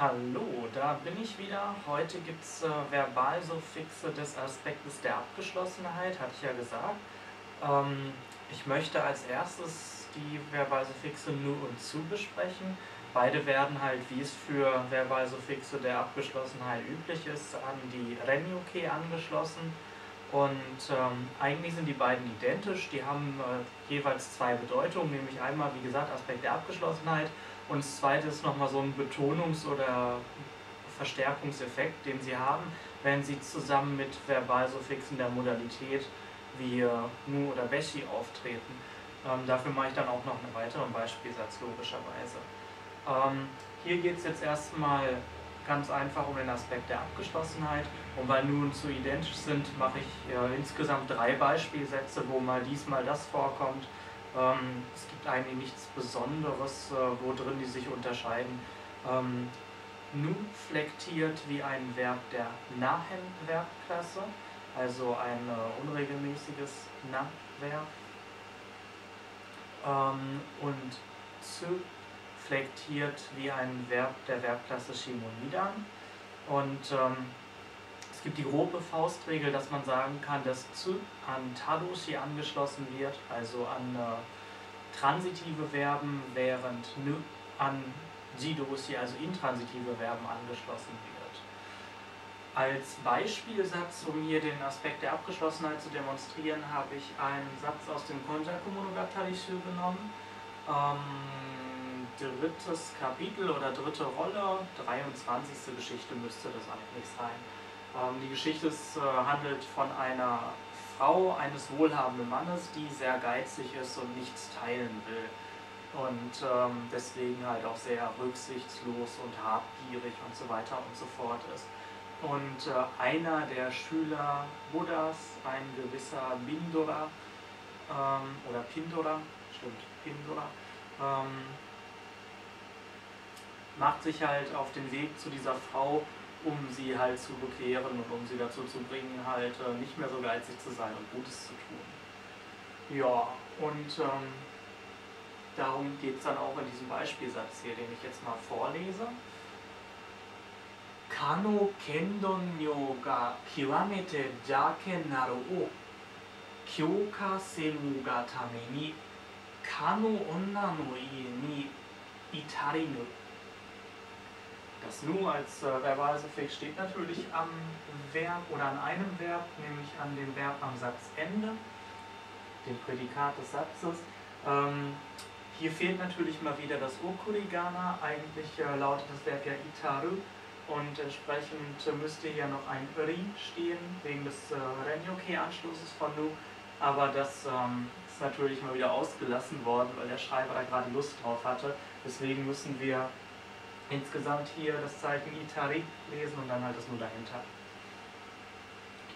Hallo, da bin ich wieder. Heute gibt es äh, Verbalsuffixe des Aspektes der Abgeschlossenheit, hatte ich ja gesagt. Ähm, ich möchte als erstes die Verbalsuffixe nu und zu besprechen. Beide werden halt, wie es für Verbalsuffixe der Abgeschlossenheit üblich ist, an die Renjuke angeschlossen. Und ähm, eigentlich sind die beiden identisch, die haben äh, jeweils zwei Bedeutungen, nämlich einmal, wie gesagt, Aspekt der Abgeschlossenheit und das zweite ist nochmal so ein Betonungs- oder Verstärkungseffekt, den sie haben, wenn sie zusammen mit Verbalsuffixen der Modalität wie nu oder beshi auftreten. Ähm, dafür mache ich dann auch noch einen weiteren Beispielsatz logischerweise. Ähm, hier geht es jetzt erstmal ganz einfach um den Aspekt der Abgeschlossenheit. Und weil nun zu identisch sind, mache ich äh, insgesamt drei Beispielsätze, wo mal diesmal das vorkommt. Ähm, es gibt eigentlich nichts Besonderes, äh, wo drin die sich unterscheiden. Ähm, nu flektiert wie ein Verb der nahen Verbklasse, also ein äh, unregelmäßiges Na-Verb. Ähm, und zu flektiert wie ein Verb der Verbklasse Shimonidan. Und ähm, es gibt die grobe Faustregel, dass man sagen kann, dass zu an Tadoshi angeschlossen wird, also an äh, transitive Verben, während nü an Jidoshi, also intransitive Verben, angeschlossen wird. Als Beispielsatz, um hier den Aspekt der Abgeschlossenheit zu demonstrieren, habe ich einen Satz aus dem Konjaku Monogatari genommen. Ähm, drittes Kapitel oder dritte Rolle, 23. Geschichte müsste das eigentlich sein. Ähm, die Geschichte ist, äh, handelt von einer Frau eines wohlhabenden Mannes, die sehr geizig ist und nichts teilen will. Und ähm, deswegen halt auch sehr rücksichtslos und habgierig und so weiter und so fort ist. Und äh, einer der Schüler Buddhas, ein gewisser Bindora, ähm, oder Pindora, stimmt, Pindora, ähm, macht sich halt auf den Weg zu dieser Frau, um sie halt zu bekehren und um sie dazu zu bringen, halt äh, nicht mehr so geizig zu sein und Gutes zu tun. Ja, und ähm, darum geht es dann auch in diesem Beispielsatz hier, den ich jetzt mal vorlese. Kano kendon nyo ga kiwamete jake naru o kyoka semu ga tame ni kano onna no ie ni itarinu das Nu als äh, Verbalsuffix steht natürlich am Verb oder an einem Verb, nämlich an dem Verb am Satzende, dem Prädikat des Satzes. Ähm, hier fehlt natürlich mal wieder das Okurigana. Eigentlich äh, lautet das Verb ja Itaru und entsprechend äh, müsste hier noch ein Ri stehen, wegen des äh, Renyoke-Anschlusses von Nu. Aber das ähm, ist natürlich mal wieder ausgelassen worden, weil der Schreiber da gerade Lust drauf hatte. Deswegen müssen wir insgesamt hier das Zeichen Itari lesen und dann halt das nur dahinter.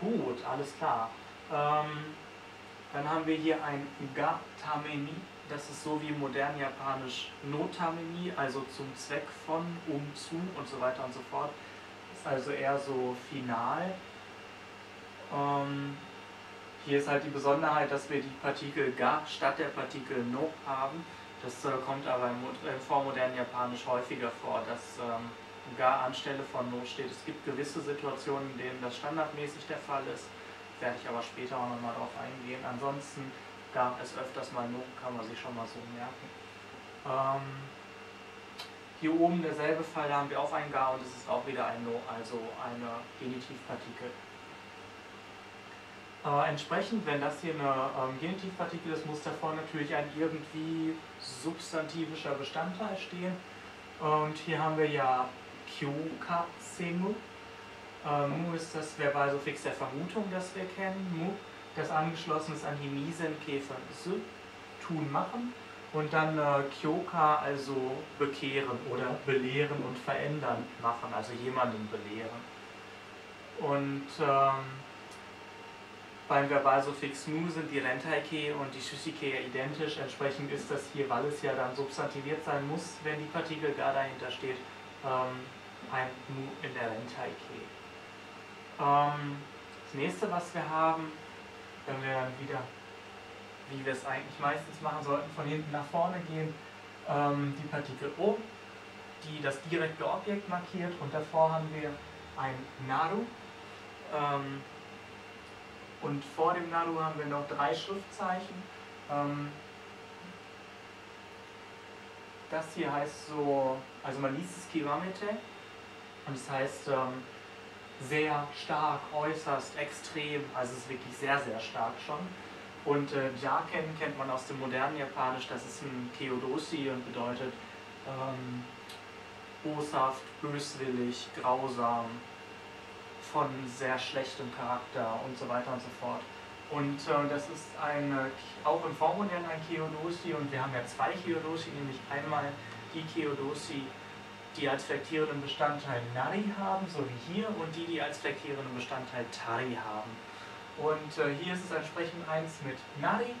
Gut, alles klar. Ähm, dann haben wir hier ein Ga-Tameni. Das ist so wie modern japanisch No-Tameni, also zum Zweck von, um, zu und so weiter und so fort. Ist also eher so final. Ähm, hier ist halt die Besonderheit, dass wir die Partikel Ga statt der Partikel No haben. Das äh, kommt aber im, im vormodernen Japanisch häufiger vor, dass ähm, gar anstelle von No steht. Es gibt gewisse Situationen, in denen das standardmäßig der Fall ist, werde ich aber später auch nochmal darauf eingehen. Ansonsten gab es öfters mal No, kann man sich schon mal so merken. Ähm, hier oben derselbe Fall, da haben wir auch ein Gar und es ist auch wieder ein No, also eine Genitivpartikel. Äh, entsprechend, wenn das hier eine ähm, Genitivpartikel ist, muss davor natürlich ein irgendwie substantivischer Bestandteil stehen. Und hier haben wir ja Kyoka Semu. Äh, mu ist das Verbalsuffix der Vermutung, das wir kennen. Mu, das angeschlossen ist an die Misen Käfer Su, tun, machen. Und dann äh, Kyoka, also bekehren oder belehren und verändern machen, also jemanden belehren. Und ähm, beim Verbalsuffix mu sind die Rentaike und die Shushike ja identisch. Entsprechend ist das hier, weil es ja dann substantiviert sein muss, wenn die Partikel gar dahinter steht, ähm, ein mu in der Rentaike. Ähm, das nächste, was wir haben, wenn wir dann wieder, wie wir es eigentlich meistens machen sollten, von hinten nach vorne gehen, ähm, die Partikel O. die das direkte Objekt markiert und davor haben wir ein Naru. Ähm, und vor dem Naru haben wir noch drei Schriftzeichen. Ähm, das hier heißt so, also man liest es Kiramete und es heißt ähm, sehr stark, äußerst, extrem, also es ist wirklich sehr, sehr stark schon. Und äh, Jaken kennt man aus dem modernen Japanisch, das ist ein Keodoshi und bedeutet ähm, boshaft, böswillig, grausam, von sehr schlechtem Charakter und so weiter und so fort. Und äh, das ist ein, auch im Vormodell ein Kyodoshi und wir haben ja zwei Kyodoshi, nämlich einmal die Kyodoshi, die als flektierenden Bestandteil Nari haben, so wie hier, und die, die als flektierenden Bestandteil Tari haben. Und äh, hier ist es entsprechend eins mit Nari,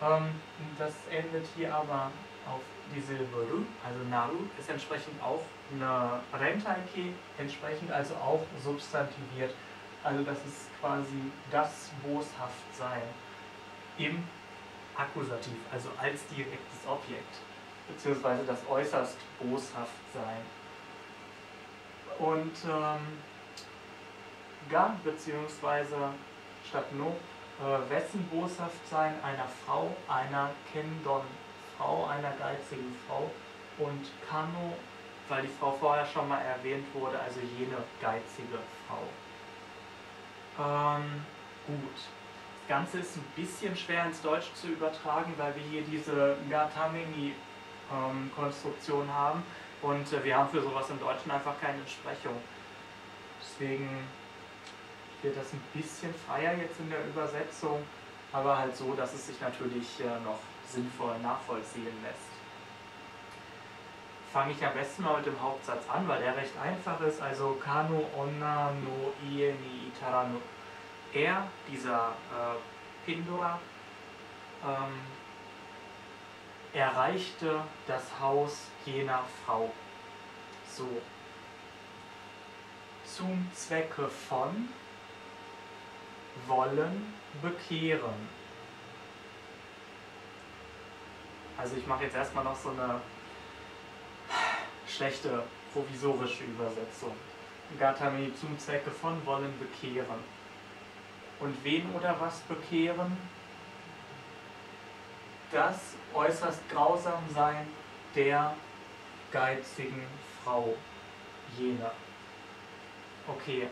das endet hier aber auf die Silbe Ru, also Naru, ist entsprechend auch eine Rentaike, entsprechend also auch substantiviert. Also das ist quasi das Boshaftsein im Akkusativ, also als direktes Objekt, beziehungsweise das äußerst Boshaftsein. Und ähm, Ga, beziehungsweise statt No, äh, wessen Boshaftsein einer Frau, einer Kendon Frau, einer geizigen Frau und Kano, weil die Frau vorher schon mal erwähnt wurde, also jene geizige Frau. Ähm, gut. Das Ganze ist ein bisschen schwer ins Deutsche zu übertragen, weil wir hier diese Gatamini-Konstruktion ähm, haben und äh, wir haben für sowas im Deutschen einfach keine Entsprechung. Deswegen wird das ein bisschen freier jetzt in der Übersetzung, aber halt so, dass es sich natürlich äh, noch sinnvoll nachvollziehen lässt. Fange ich am besten mal mit dem Hauptsatz an, weil der recht einfach ist. Also Kano onna no ie ni itara no. Er, dieser äh, Pindora, ähm, erreichte das Haus jener Frau. So. Zum Zwecke von wollen bekehren. Also ich mache jetzt erstmal noch so eine schlechte provisorische Übersetzung. Gatami zum Zwecke von wollen bekehren. Und wen oder was bekehren? Das äußerst grausam sein der geizigen Frau jener. Okay,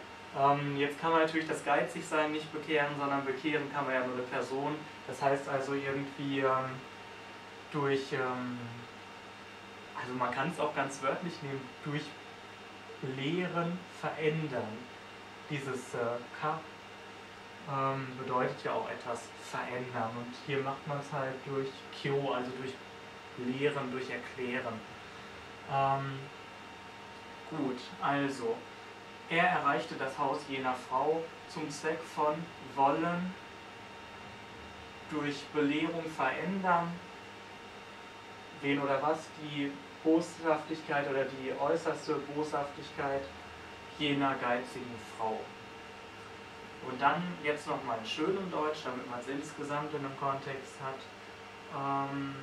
jetzt kann man natürlich das Geizigsein nicht bekehren, sondern bekehren kann man ja nur eine Person. Das heißt also irgendwie ähm, durch, ähm, also man kann es auch ganz wörtlich nehmen, durch Lehren verändern. Dieses äh, K ähm, bedeutet ja auch etwas verändern und hier macht man es halt durch Kyo, also durch Lehren, durch Erklären. Ähm, gut, also er erreichte das Haus jener Frau zum Zweck von wollen durch Belehrung verändern, wen oder was die Boshaftigkeit oder die äußerste Boshaftigkeit jener geizigen Frau. Und dann jetzt nochmal in schönem Deutsch, damit man es insgesamt in einem Kontext hat, ähm,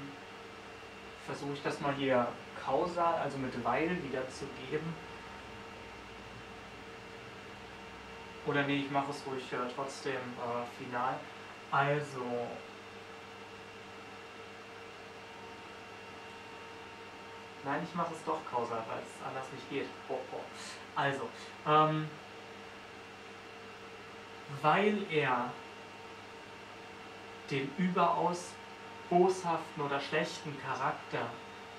versuche ich das mal hier kausal, also mit weil wiederzugeben. Oder nee, ich mache es ruhig äh, trotzdem äh, final. Also, Nein, ich mache es doch kausal, weil es anders nicht geht. Oh, oh. Also, ähm, weil er den überaus boshaften oder schlechten Charakter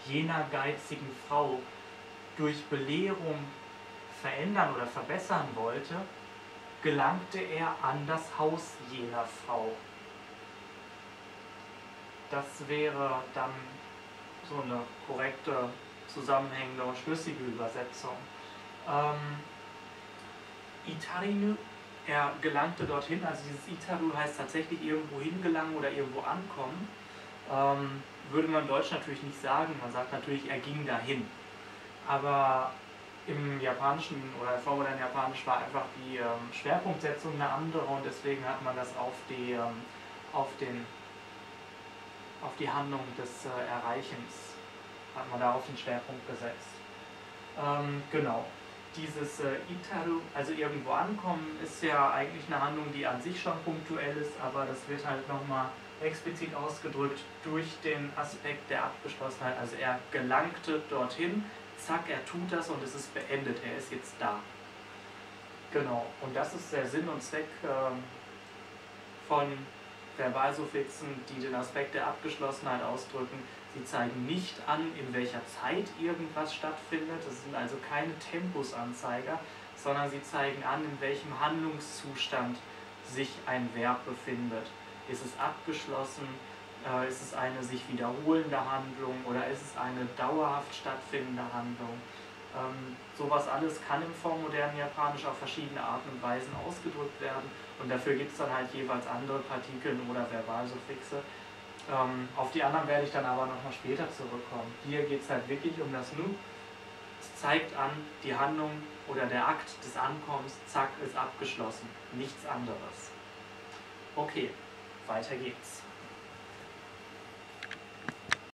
jener geizigen Frau durch Belehrung verändern oder verbessern wollte, gelangte er an das Haus jener Frau. Das wäre dann so eine korrekte, zusammenhängende und schlüssige Übersetzung. Ähm, Itarinu, er gelangte dorthin, also dieses Itaru heißt tatsächlich irgendwo hingelangen oder irgendwo ankommen. Ähm, würde man in Deutsch natürlich nicht sagen, man sagt natürlich, er ging dahin. Aber im Japanischen oder vormodernen Japanisch war einfach die ähm, Schwerpunktsetzung eine andere und deswegen hat man das auf, die, ähm, auf den auf die Handlung des äh, Erreichens hat man darauf den Schwerpunkt gesetzt. Ähm, genau. Dieses äh, Itaru, also irgendwo ankommen, ist ja eigentlich eine Handlung, die an sich schon punktuell ist, aber das wird halt nochmal explizit ausgedrückt durch den Aspekt der Abgeschlossenheit. Also er gelangte dorthin, zack, er tut das und es ist beendet, er ist jetzt da. Genau, und das ist der Sinn und Zweck äh, von Verbalsuffixen, die den Aspekt der Abgeschlossenheit ausdrücken. Sie zeigen nicht an, in welcher Zeit irgendwas stattfindet. Das sind also keine Tempusanzeiger, sondern sie zeigen an, in welchem Handlungszustand sich ein Verb befindet. Ist es abgeschlossen? Äh, ist es eine sich wiederholende Handlung oder ist es eine dauerhaft stattfindende Handlung? Ähm, sowas alles kann im vormodernen Japanisch auf verschiedene Arten und Weisen ausgedrückt werden und dafür gibt es dann halt jeweils andere Partikel oder Verbalsuffixe. Ähm, auf die anderen werde ich dann aber nochmal später zurückkommen. Hier geht es halt wirklich um das Nu. Es zeigt an, die Handlung oder der Akt des Ankommens, zack, ist abgeschlossen. Nichts anderes. Okay, weiter geht's.